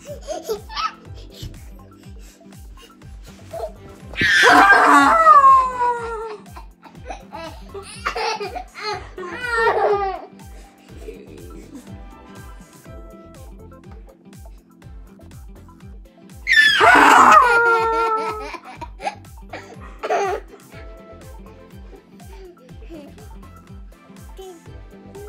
Okay.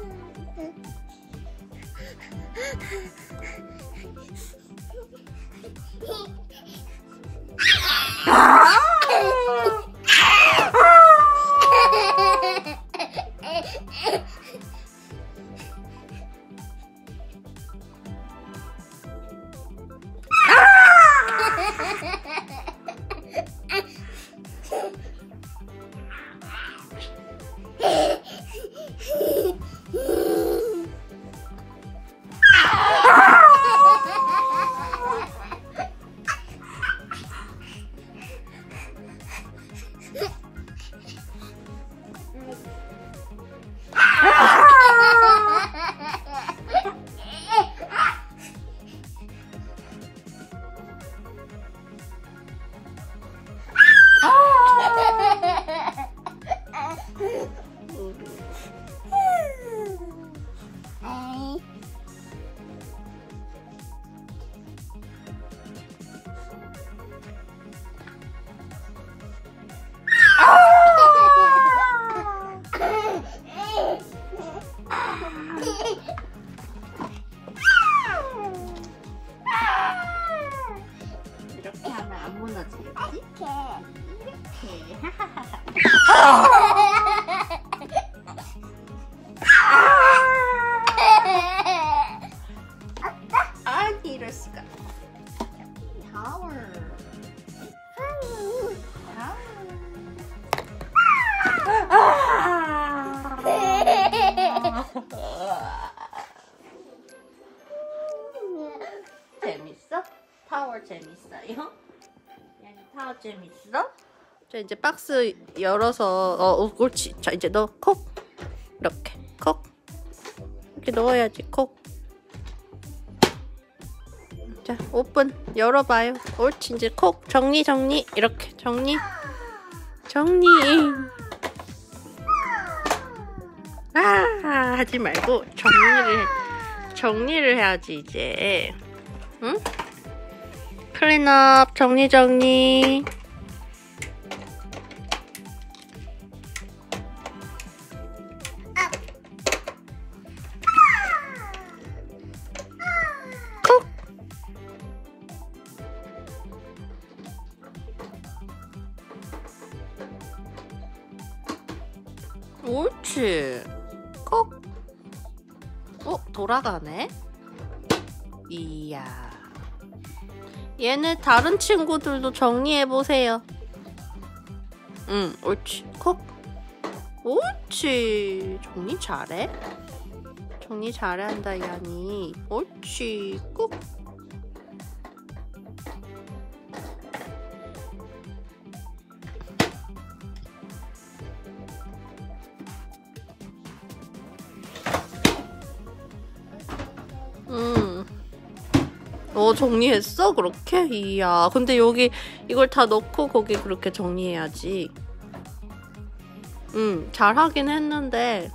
Ah! 무너지겠지? 이렇게. 아니 이럴 수가. 재밌어? 타월 재밌어요? 타월 재밌어? 자 이제 박스 열어서 어, 어 옳지. 자 이제 넣어 콕. 이렇게. 콕. 이렇게 넣어야지. 콕자 오픈. 열어봐요. 옳지. 이제 콕. 정리 정리. 이렇게. 정리. 정리. 아 하지 말고 정리를 정리를 해야지 이제. 응? 클린업 정리 정리. 콕 옳지. 콕 어? 돌아가네. 이야 얘네 다른 친구들도 정리해보세요. 응 옳지. 콕. 옳지. 정리 잘해. 정리 잘한다 야니 옳지. 꾹 어, 정리했어? 그렇게? 이야. 근데 여기 이걸 다 넣고 거기 그렇게 정리해야지. 응, 잘 하긴 했는데,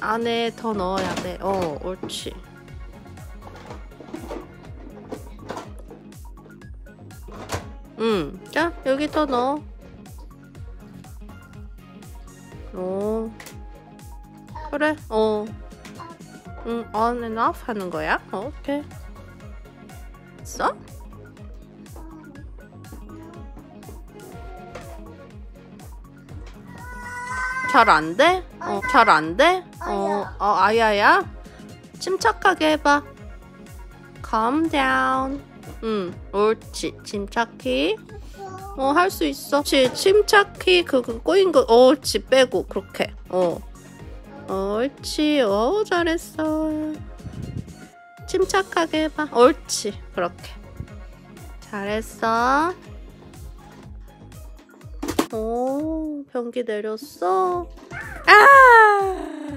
안에 더 넣어야 돼. 어, 옳지. 응, 자, 여기 더 넣어. 어. 그래, 어. 응, on and off 하는 거야? 어, 오케이. 써? 잘안 돼? 어, 잘 안 돼? 어, 어, 아야야? 침착하게 해봐. Calm down. 응, 옳지. 침착히. 어, 할 수 있어. 치, 침착히 그거 꼬인 거, 옳지. 빼고, 그렇게. 어. 옳지. 어, 잘했어. 침착하게 해봐. 옳지. 그렇게. 잘했어. 오, 변기 내렸어. 아!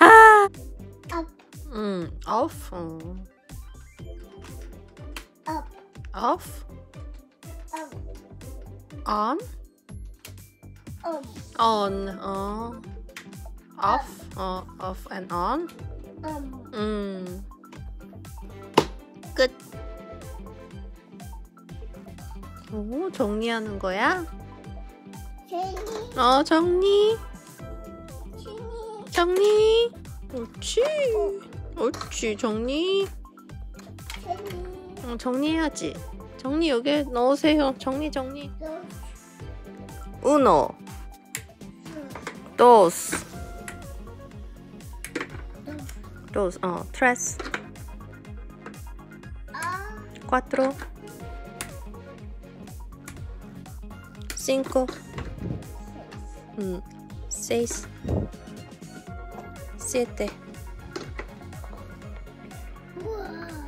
아! 응, off. 어. Up. off. On. Um. on. 어. off. 어, off and on. Um. 음. 끝. 오, 정리하는 거야? Jenny. 어, 정리. 정리. 옳지. 옳지, 정리. Jenny. 응, 정리해야지. 정리 여기 넣으세요. 정리 정리. 너. uno, 응. dos, dos, ah, tres, cuatro, cinco, mm, seis, siete,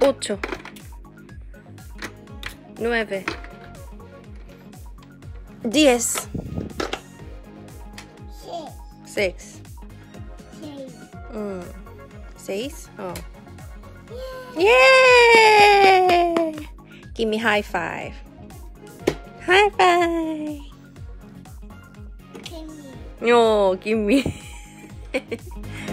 ocho, nueve, diez, six. Mm. Seis? Oh. Yay! Give me high five. High five. Give me. No, give me.